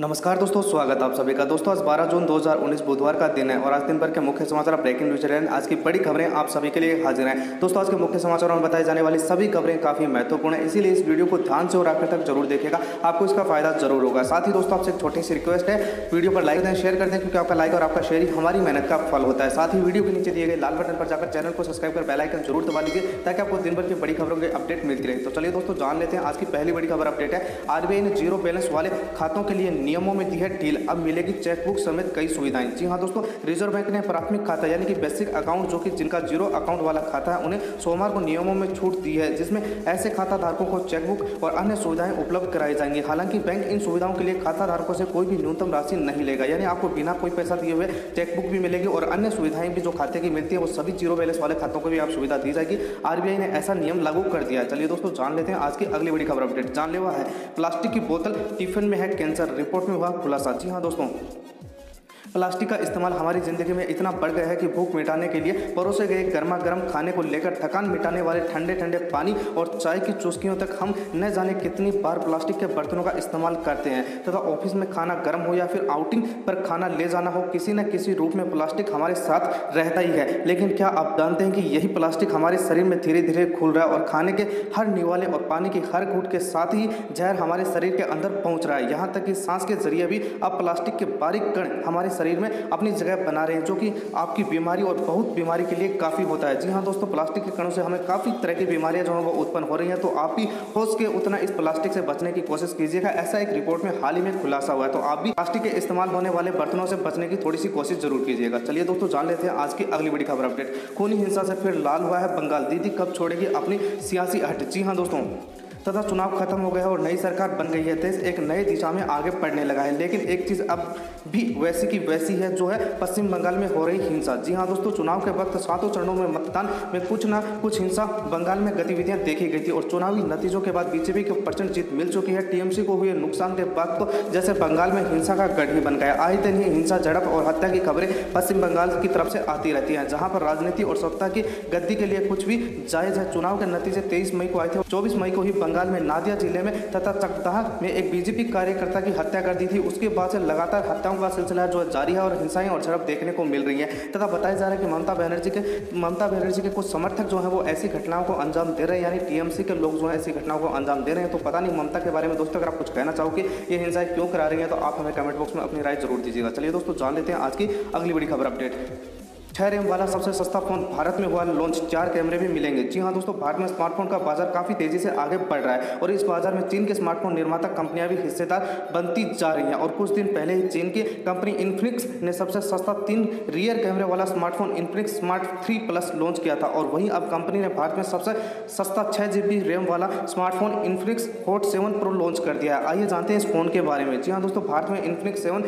नमस्कार दोस्तों, स्वागत आप सभी का। दोस्तों, आज 12 जून 2019 बुधवार का दिन है और आज दिन भर के मुख्य समाचार ब्रेकिंग न्यूज़ रहे आज की बड़ी खबरें आप सभी के लिए हाजिर हैं। दोस्तों, आज के मुख्य समाचारों में बताई जाने वाली सभी खबरें काफ़ी महत्वपूर्ण है, इसीलिए इस वीडियो को ध्यान से और आखिर तक ज़रूर देखेगा आपको इसका फ़ायदा ज़रूर होगा। साथ ही दोस्तों, आपसे एक छोटी सी रिक्वेस्ट है, वीडियो पर लाइक दें शेयर कर दें, क्योंकि आपका लाइक और आपका शेयर ही हमारी मेहनत का फल होता है। साथ ही वीडियो के नीचे दिए गए लाल बटन पर जाकर चैनल को सब्सक्राइब कर बेलाइकन ज़रूर दबा लीजिए, ताकि आपको दिन भर की बड़ी खबरों की अपडेट मिलती रहे। तो चलिए दोस्तों, जान लेते हैं, आज की पहली बड़ी खबर अपडेट है। आरबीआई ने ज़ीरो बैलेंस वाले खातों के लिए नियमों में दी है ढील अब मिलेगी चेकबुक समेत कई सुविधाएँ। जी हाँ दोस्तों, रिज़र्व बैंक ने प्राथमिक खाता यानी कि बेसिक अकाउंट जो कि जिनका ज़ीरो अकाउंट वाला खाता है, उन्हें सोमवार को नियमों में छूट दी है, जिसमें ऐसे खाता धारकों को चेकबुक और अन्य सुविधाएँ उपलब्ध कराई जाएँगी। हालाँकि बैंक इन सुविधाओं के लिए खाता धारकों से कोई भी न्यूनतम राशि नहीं लेगा, यानी आपको बिना कोई पैसा दिए हुए चेकबुक भी मिलेगी और अन्य सुविधाएँ भी जो खाते की मिलती है, वो सभी ज़ीरो बैलेंस वाले खातों को भी आप सुविधा दी जाएगी। आरबीआई ने ऐसा नियम लागू कर दिया है। चलिए दोस्तों, जान लेते हैं आज की अगली बड़ी खबर अपडेट। जानलेवा है, प्लास्टिक की बोतल टिफ़िन में है कैंसर, रिपोर्ट में हुआ खुलासा। जी हाँ दोस्तों। प्लास्टिक का इस्तेमाल हमारी ज़िंदगी में इतना बढ़ गया है कि भूख मिटाने के लिए परोसे गए गर्मा गर्म खाने को लेकर थकान मिटाने वाले ठंडे ठंडे पानी और चाय की चुस्कियों तक हम न जाने कितनी बार प्लास्टिक के बर्तनों का इस्तेमाल करते हैं। तथा ऑफ़िस में खाना गर्म हो या फिर आउटिंग पर खाना ले जाना हो, किसी न किसी रूप में प्लास्टिक हमारे साथ रहता ही है। लेकिन क्या आप जानते हैं कि यही प्लास्टिक हमारे शरीर में धीरे धीरे खुल रहा है और खाने के हर निवाले और पानी की हर घूट के साथ ही जहर हमारे शरीर के अंदर पहुँच रहा है। यहाँ तक कि सांस के ज़रिए भी अब प्लास्टिक के बारीक कण हमारे शरीर में अपनी जगह बना रहे हैं, जो कि आपकी बीमारी और बहुत बीमारी के लिए काफ़ी होता है। जी हाँ दोस्तों, प्लास्टिक के कणों से हमें काफ़ी तरह की बीमारियाँ जो है वो उत्पन्न हो रही हैं तो आप भी हो सके उतना इस प्लास्टिक से बचने की कोशिश कीजिएगा। ऐसा एक रिपोर्ट में हाल ही में खुलासा हुआ है तो आप भी प्लास्टिक के इस्तेमाल होने वाले बर्तनों से बचने की थोड़ी सी कोशिश ज़रूर कीजिएगा। चलिए दोस्तों, जान लेते हैं आज की अगली बड़ी खबर अपडेट। खूनी हिंसा से फिर लाल हुआ है बंगाल, दीदी कब छोड़ेगी अपनी सियासी हट? जी हाँ दोस्तों। तथा चुनाव खत्म हो गया है और नई सरकार बन गई है देश एक नए दिशा में आगे बढ़ने लगा है। लेकिन एक चीज़ अब भी वैसी की वैसी है, जो है पश्चिम बंगाल में हो रही हिंसा। जी हाँ दोस्तों, चुनाव के वक्त सातों चरणों में मतदान में कुछ ना कुछ हिंसा बंगाल में गतिविधियाँ देखी गई थी और चुनावी नतीजों के बाद बीजेपी को प्रचंड जीत मिल चुकी है। टीएमसी को हुए नुकसान के बाद तो जैसे बंगाल में हिंसा का गढ़ ही बन गया। आए दिन ही हिंसा, झड़प और हत्या की खबरें पश्चिम बंगाल की तरफ़ से आती रहती हैं, जहाँ पर राजनीति और सत्ता की गद्दी के लिए कुछ भी जायज़ है। चुनाव के नतीजे तेईस मई को आए थे चौबीस मई को ही बंगाल में, नादिया ज़िले में तथा चकदाह में एक बीजेपी कार्यकर्ता की हत्या कर दी थी। उसके बाद से लगातार हत्याओं का सिलसिला जो जारी है और हिंसाएँ और झड़प देखने को मिल रही है। तथा बताया जा रहा है कि ममता बनर्जी के, ममता बनर्जी के कुछ समर्थक जो है वो ऐसी घटनाओं को अंजाम दे रहे हैं, यानी टीएमसी के लोग जो है ऐसी घटनाओं को अंजाम दे रहे हैं। तो पता नहीं ममता के बारे में दोस्तों, अगर आप कुछ कहना चाहो कि ये हिंसाएँ क्यों करा रही है तो आप हमें कमेंट बॉक्स में अपनी राय ज़रूर दीजिएगा। चलिए दोस्तों, जान लेते हैं आज की अगली बड़ी खबर अपडेट। छह रैम वाला सबसे सस्ता फ़ोन भारत में हुआ, लॉन्च चार कैमरे भी मिलेंगे। जी हाँ दोस्तों भारत में स्मार्टफ़ोन का बाज़ार काफ़ी तेज़ी से आगे बढ़ रहा है और इस बाज़ार में चीन के स्मार्टफ़ोन निर्माता कंपनियाँ भी हिस्सेदार बनती जा रही हैं और कुछ दिन पहले ही चीन की कंपनी इन्फ्लिक्स ने सबसे सस्ता तीन रियर कैमरे वाला smartphone Infinix Smart three Plus launch किया था और वहीं अब कंपनी ने भारत में सबसे सस्ता छह जीबी रैम वाला smartphone Infinix Hot seven Pro launch कर दिया है। आइए जानते हैं इस फ़ोन के बारे में। जी हाँ दोस्तों, भारत में इन्फ्लिक्स सेवन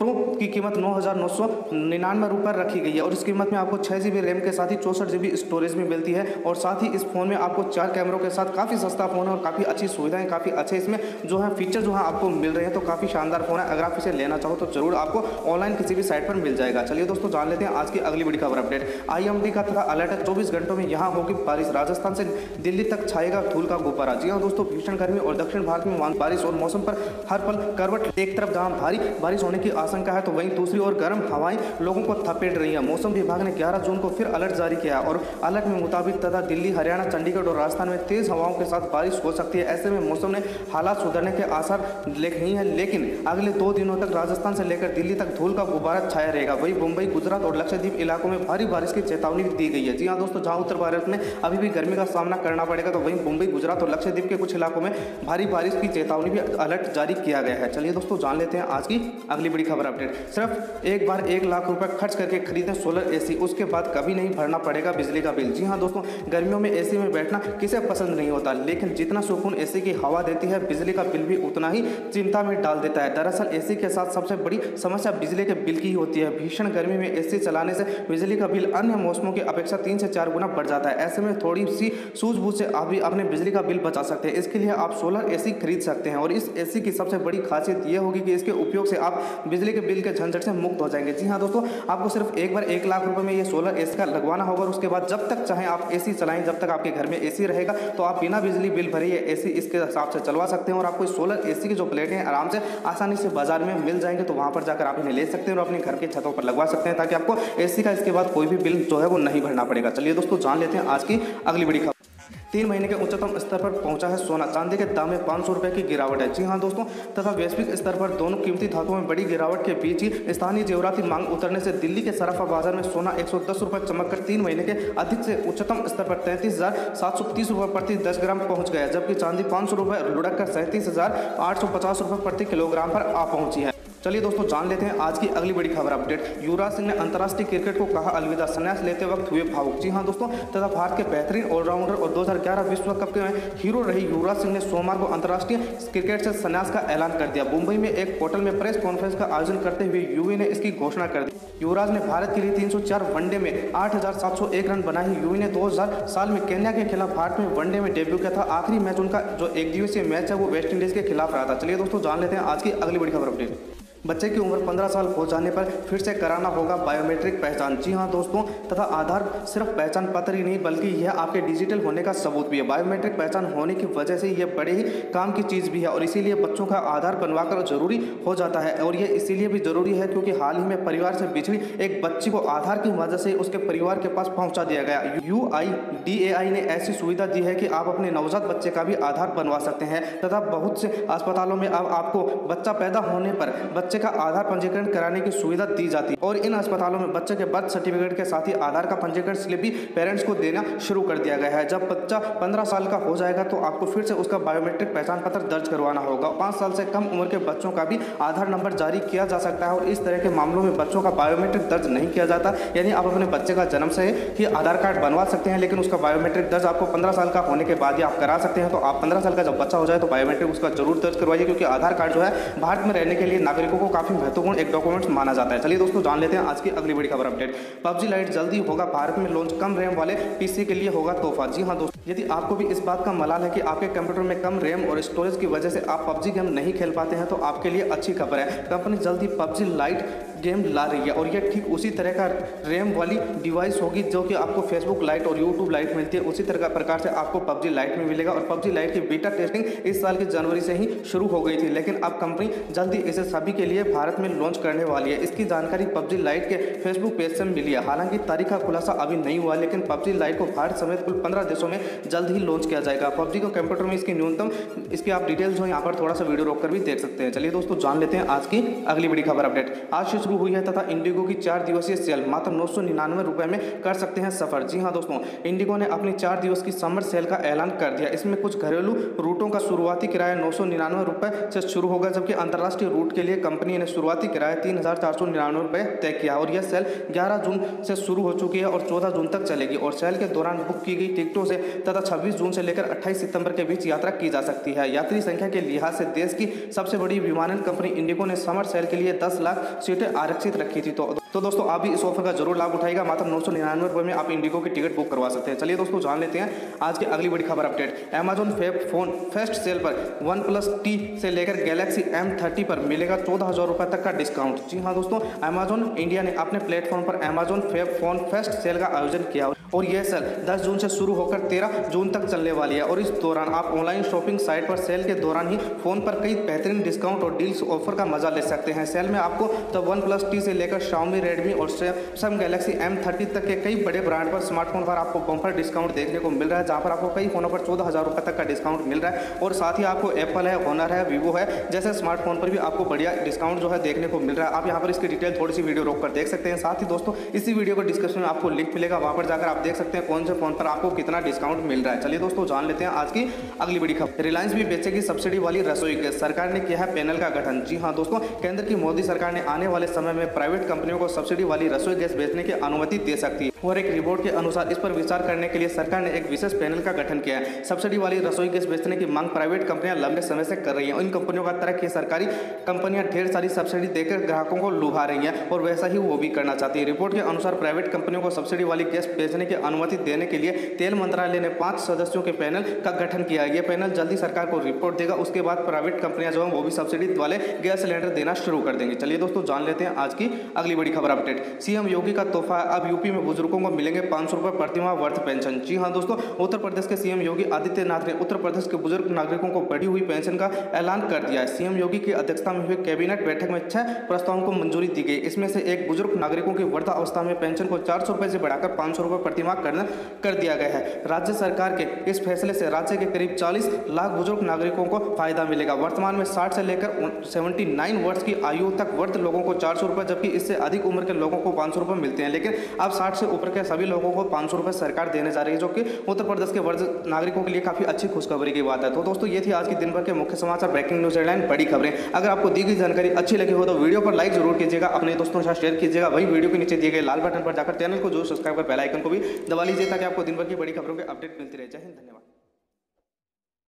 प्रो की कीमत नौ हज़ार नौ सौ निन्यानवे रुपये रखी गई है और इस कीमत में आपको छः जी बी रैम के साथ ही चौंसठ जी बी स्टोरेज भी मिलती है और साथ ही इस फ़ोन में आपको चार कैमरों के साथ काफ़ी सस्ता फ़ोन है और काफ़ी अच्छी सुविधाएँ, काफ़ी अच्छे इसमें जो है फीचर जो है आपको मिल रहे हैं तो काफ़ी शानदार फ़ोन है। अगर आप इसे लेना चाहो तो ज़रूर आपको ऑनलाइन किसी भी साइट पर मिल जाएगा। चलिए दोस्तों जान लेते हैं आज की अगली बड़ी खबर अपडेट आई का तथा अलर्ट है, चौबीस घंटों में यहाँ होगी बारिश। राजस्थान से दिल्ली तक छाएगा धूल का गुब्बारा जी हाँ दोस्तों, भीषण गर्मी और दक्षिण भारत में बारिश और मौसम पर हर पल करवट। एक तरफ़ जहाँ भारी बारिश होने की आशंका है तो वहीं दूसरी ओर गर्म हवाएँ लोगों को थपेट रही हैं। मौसम विभाग ने 11 जून को फिर अलर्ट जारी किया और अलर्ट में मुताबिक तथा दिल्ली, हरियाणा, चंडीगढ़ और राजस्थान में तेज हवाओं के साथ बारिश हो सकती है। ऐसे में मौसम ने हालात सुधरने के आसार नहीं है, लेकिन अगले दो दिनों तक राजस्थान से लेकर दिल्ली तक धूल का गुब्बारा छाया रहेगा। वही मुंबई, गुजरात और लक्षद्वीप इलाकों में भारी बारिश की चेतावनी भी दी गई है। जी हाँ दोस्तों, जहाँ उत्तर भारत में अभी भी गर्मी का सामना करना पड़ेगा तो वहीं मुंबई, गुजरात और लक्षद्वीप के कुछ इलाकों में भारी बारिश की चेतावनी भी अलर्ट जारी किया गया है। चलिए दोस्तों, जान लेते हैं आज की अगली बड़ी खबर। अपडेट। सिर्फ़ एक बार एक लाख रुपए खर्च करके खरीदें सोलर एसी उसके बाद कभी नहीं भरना पड़ेगा बिजली का बिल। जी हाँ दोस्तों, गर्मियों में एसी में बैठना किसे पसंद नहीं होता, लेकिन जितना सुकून एसी की हवा देती है, बिजली का बिल भी उतना ही चिंता में डाल देता है। दरअसल एसी के साथ सबसे बड़ी समस्या बिजली के बिल की होती है। भीषण गर्मी में एसी चलाने से बिजली का बिल अन्य मौसमों की अपेक्षा तीन से चार गुना बढ़ जाता है। ऐसे में थोड़ी सी सूझबूझ से आप भी अपने बिजली का बिल बचा सकते हैं। इसके लिए आप सोलर एसी खरीद सकते हैं और इस एसी की सबसे बड़ी खासियत यह होगी कि इसके उपयोग से आप बिजली बिजली के बिल के झंझट से मुक्त हो जाएँगे। जी हाँ दोस्तों, आपको सिर्फ़ एक बार एक लाख रुपए में ये सोलर एसी का लगवाना होगा और उसके बाद जब तक चाहे आप एसी चलाएँ, जब तक आपके घर में एसी रहेगा तो आप बिना बिजली बिल भरे ये एसी इसके हिसाब से चलवा सकते हैं और आपको सोलर एसी की जो प्लेट है, आराम से आसानी से बाज़ार में मिल जाएँगे तो वहाँ पर जाकर आप इन्हें ले सकते हैं और अपने घर के छतों पर लगवा सकते हैं ताकि आपको एसी का इसके बाद कोई भी बिल जो है वो नहीं भरना पड़ेगा। चलिए दोस्तों, जान लेते हैं आज की अगली बड़ी खबर। तीन महीने के उच्चतम स्तर पर पहुँचा है सोना। चांदी के दाम में पाँच सौ रुपये की गिरावट है। जी हाँ दोस्तों, तथा वैश्विक स्तर पर दोनों कीमती धातुओं में बड़ी गिरावट के बीच ही स्थानीय जेवराती मांग उतरने से दिल्ली के सराफा बाज़ार में सोना एक सौ दस चमक कर तीन महीने के अधिक से उच्चतम स्तर पर तैंतीस हज़ार सात सौ तीस रुपये प्रति दस ग्राम पहुँच गया जबकि चांदी पाँच सौ रुपये लुढ़क कर सैंतीस हज़ार आठ सौ पचास रुपये प्रति किलोग्राम पर आ पहुँची है। चलिए दोस्तों जान लेते हैं आज की अगली बड़ी खबर अपडेट युवराज सिंह ने अंतर्राष्ट्रीय क्रिकेट को कहा अलविदा। संन्यास लेते वक्त हुए भावुक। जी हाँ दोस्तों तथा भारत के बेहतरीन ऑलराउंडर और 2011 विश्व कप के हीरो रही युवराज सिंह ने सोमवार को अंतर्राष्ट्रीय क्रिकेट से संन्यास का ऐलान कर दिया। मुंबई में एक होटल में प्रेस कॉन्फ्रेंस का आयोजन करते हुए यूवी ने इसकी घोषणा कर दी। युवराज ने भारत के लिए 304 वनडे में 8,701 रन बनाए। यूवी ने 2000 साल में केन्या के खिलाफ भारत में वनडे में डेब्यू किया था। आखिरी मैच उनका जो एक दिवसीय मैच है वो वेस्ट इंडीज के खिलाफ रहा था। चलिए दोस्तों जान लेते हैं आज की अगली बड़ी खबर अपडेट बच्चे की उम्र 15 साल हो जाने पर फिर से कराना होगा बायोमेट्रिक पहचान। जी हाँ दोस्तों, तथा आधार सिर्फ़ पहचान पत्र ही नहीं, बल्कि यह आपके डिजिटल होने का सबूत भी है। बायोमेट्रिक पहचान होने की वजह से यह बड़े ही काम की चीज़ भी है और इसीलिए बच्चों का आधार बनवाकर ज़रूरी हो जाता है और यह इसीलिए भी ज़रूरी है क्योंकि हाल ही में परिवार से बिछड़ी एक बच्ची को आधार की वजह से उसके परिवार के पास पहुँचा दिया गया। यू आई ने ऐसी सुविधा दी है कि आप अपने नवजात बच्चे का भी आधार बनवा सकते हैं, तथा बहुत से अस्पतालों में अब आपको बच्चा पैदा होने पर बच्चे का आधार पंजीकरण कराने की सुविधा दी जाती है और इन अस्पतालों में बच्चे के बर्थ सर्टिफिकेट के साथ ही आधार का पंजीकरण स्लिप भी पेरेंट्स को देना शुरू कर दिया गया है। जब बच्चा पंद्रह साल का हो जाएगा तो आपको फिर से उसका बायोमेट्रिक पहचान पत्र दर्ज करवाना होगा। पाँच साल से कम उम्र के बच्चों का भी आधार नंबर जारी किया जा सकता है और इस तरह के मामलों में बच्चों का बायोमेट्रिक दर्ज नहीं किया जाता। यानी आप अपने बच्चे का जन्म से ही आधार कार्ड बनवा सकते हैं, लेकिन उसका बायोमेट्रिक दर्ज आपको पंद्रह साल का होने के बाद ही आप करा सकते हैं। तो आप पंद्रह साल का जब बच्चा हो जाए तो बायोमेट्रिक उसका ज़रूर दर्ज करवाइए, क्योंकि आधार कार्ड जो है, भारत में रहने के लिए नागरिकों को काफ़ी महत्वपूर्ण एक डॉक्यूमेंट माना जाता है। चलिए दोस्तों, जान लेते हैं आज की अगली बड़ी खबर अपडेट पबजी लाइट जल्दी होगा, भारत में लॉन्च कम रैम वाले पीसी के लिए होगा तोहफा। जी हाँ दोस्तों, यदि आपको भी इस बात का मलाल है कि आपके कंप्यूटर में कम रैम और स्टोरेज की वजह से आप पबजी गेम नहीं खेल पाते हैं तो आपके लिए अच्छी खबर है। कंपनी जल्दी पबजी लाइट गेम ला रही है और यह ठीक उसी तरह का रैम वाली डिवाइस होगी जो कि आपको फेसबुक लाइट और यूट्यूब लाइट मिलती है। उसी तरह का प्रकार से आपको पबजी लाइट में मिलेगा और पबजी लाइट की बीटा टेस्टिंग इस साल की जनवरी से ही शुरू हो गई थी। लेकिन अब कंपनी जल्दी इसे सभी के लिए भारत में लॉन्च करने वाली है। इसकी जानकारी पबजी लाइट के फेसबुक पेज से मिली है। हालाँकि तारीख का खुलासा अभी नहीं हुआ, लेकिन पबजी लाइट को भारत समेत कुल पंद्रह देशों में जल्द ही लॉन्च किया जाएगा। पबजी को कंप्यूटर में इसकी न्यूनतम, इसकी आप डिटेल्स जो यहाँ पर थोड़ा सा वीडियो रोक भी देख सकते हैं। चलिए दोस्तों, जान लेते हैं आज की अगली बड़ी खबर अपडेट आज शुरू हुई है तथा इंडिगो की चार दिवसीय सेल मात्र नौ सौ निन्यानवे रुपए में कर सकते हैं सफ़र। जी हाँ दोस्तों, इंडिगो ने अपनी चार दिवस की समर सेल का ऐलान कर दिया। इसमें कुछ घरेलू रूटों का शुरुआती किराया नौ सौ निन्यानवे रुपए से शुरू होगा, जबकि अंतर्राष्ट्रीय रूट के लिए कंपनी ने शुरुआती किराया तीन हज़ार चार सौ निन्यानवे रुपए तय किया और यह सेल ग्यारह जून से शुरू हो चुकी है और चौदह जून तक चलेगी और सेल के दौरान बुक की गई टिकटों से तथा छब्बीस जून से लेकर अट्ठाईस सितंबर के बीच यात्रा की जा सकती है। यात्री संख्या के लिहाज से देश की सबसे बड़ी विमानन कंपनी इंडिगो ने समर सेल के लिए दस लाख सीटें आरक्षित रखी थी। तो तो दोस्तों, आप भी इस ऑफ़र का ज़रूर लाभ उठाएगा मात्र नौ सौ निन्यानवे रुपये में आप इंडिगो की टिकट बुक करवा सकते हैं। चलिए दोस्तों, जान लेते हैं आज की अगली बड़ी खबर update. Amazon Fab Phone Fest sale पर वन प्लस टी से लेकर गैलेक्सी एम थर्टी पर मिलेगा चौदह हज़ार रुपये तक का डिस्काउंट जी हाँ दोस्तों अमेजोन इंडिया ने अपने प्लेटफॉर्म पर Amazon Fab Phone Fest sale का आयोजन किया। और यह सेल 10 जून से शुरू होकर 13 जून तक चलने वाली है। और इस दौरान आप ऑनलाइन शॉपिंग साइट पर सेल के दौरान ही फ़ोन पर कई बेहतरीन डिस्काउंट और डील्स ऑफ़र का मज़ा ले सकते हैं। सेल में आपको द वन प्लस टी से लेकर शाओमी रेडमी और सैमसंग गैलेक्सी एम थर्टी तक के कई बड़े ब्रांड पर स्मार्टफ़ोन पर आपको बम्पर डिस्काउंट देखने को मिल रहा है, जहाँ पर आपको कई फोनों पर चौदह हज़ार रुपये तक का डिस्काउंट मिल रहा है। और साथ ही आपको एप्पल है ऑनर है वीवो है, जैसे स्मार्टफ़ोन पर भी आपको बढ़िया डिस्काउंट जो है देखने को मिल रहा है। आप यहाँ पर इसकी डिटेल थोड़ी सी वीडियो रोक कर देख सकते हैं। साथ ही दोस्तों, इसी वीडियो को डिस्क्रिप्शन में आपको लिंक मिलेगा। वहाँ पर जाकर आप देख सकते हैं कौन से फ़ोन पर आपको कितना डिस्काउंट मिल रहा है। चलिए दोस्तों, जान लेते हैं आज की अगली बड़ी खबर। रिलायंस भी बेचेगी सब्सिडी वाली रसोई गैस सरकार ने किया है पैनल का गठन। जी हाँ दोस्तों, केंद्र की मोदी सरकार ने आने वाले समय में प्राइवेट कंपनियों को सब्सिडी वाली रसोई गैस बेचने की अनुमति दे सकती है। और एक रिपोर्ट के अनुसार इस पर विचार करने के लिए सरकार ने एक विशेष पैनल का गठन किया है। सब्सिडी वाली रसोई गैस बेचने की मांग प्राइवेट कंपनियाँ लंबे समय से कर रही हैं। इन कंपनियों का तरह की सरकारी कंपनियाँ ढेर सारी सब्सिडी देकर ग्राहकों को लुभा रही हैं और वैसा ही वो भी करना चाहती है। रिपोर्ट के अनुसार प्राइवेट कंपनियों को सब्सिडी वाली गैस बेचने की अनुमति देने के लिए तेल मंत्रालय ने पाँच सदस्यों के पैनल का गठन किया। है ये पैनल जल्दी सरकार को रिपोर्ट देगा, उसके बाद प्राइवेट कंपनियाँ जो है वो भी सब्सिडी वाले गैस सिलेंडर देना शुरू कर देंगे। चलिए दोस्तों, जान लेते हैं आज की अगली बड़ी खबर अपडेट। सीएम योगी का तोहफा, अब यूपी में बुज़ुर्गों को मिलेंगे पाँच सौ प्रतिमा वर्थ पेंशन। जी हाँ दोस्तों, उत्तर प्रदेश के सीएम योगी आदित्यनाथ ने उत्तर प्रदेश के बुज़ुर्ग नागरिकों को बढ़ी हुई पेंशन का ऐलान कर दिया है। सीएम योगी की अध्यक्षता में हुई कैबिनेट बैठक में छह प्रस्तावों को मंजूरी दी गई। इसमें से एक बुज़ुर्ग नागरिकों की वृद्धावस्था में पेंशन को चार सौ से बढ़ाकर पाँच सौ प्रतिमाह करना कर दिया गया है। राज्य सरकार के इस फैसले से राज्य के करीब चालीस लाख बुज़ुर्ग नागरिकों को फ़ायदा मिलेगा। वर्तमान में साठ से लेकर सेवेंटी वर्ष की आयु तक वर्ध लोगों को चार सौ जबकि इससे अधिक उम्र के लोगों को पाँच सौ मिलते हैं। लेकिन अब साठ से ऊपर के सभी लोगों को पाँच सौ सरकार देने जा रही है, जो कि उत्तर प्रदेश के वर्ग नागरिकों के लिए काफ़ी अच्छी खुशखबरी की बात है। तो दोस्तों, ये थी आज की दिन भर के मुख्य समाचार, ब्रेकिंग न्यूज़ हेडलाइन, बड़ी खबरें। अगर आपको दी गई जानकारी अच्छी लगी हो तो वीडियो पर लाइक ज़रूर कीजिएगा, अपने दोस्तों के साथ शेयर कीजिएगा। वही वीडियो के नीचे दिए गए लाल बटन पर जाकर चैनल को जो सब्सक्राइब कर, बेल आइकन को भी दबा लीजिए ताकि आपको दिन भर की बड़ी खबरों के अपडेट मिलती रहे। जय हिंद, धन्यवाद।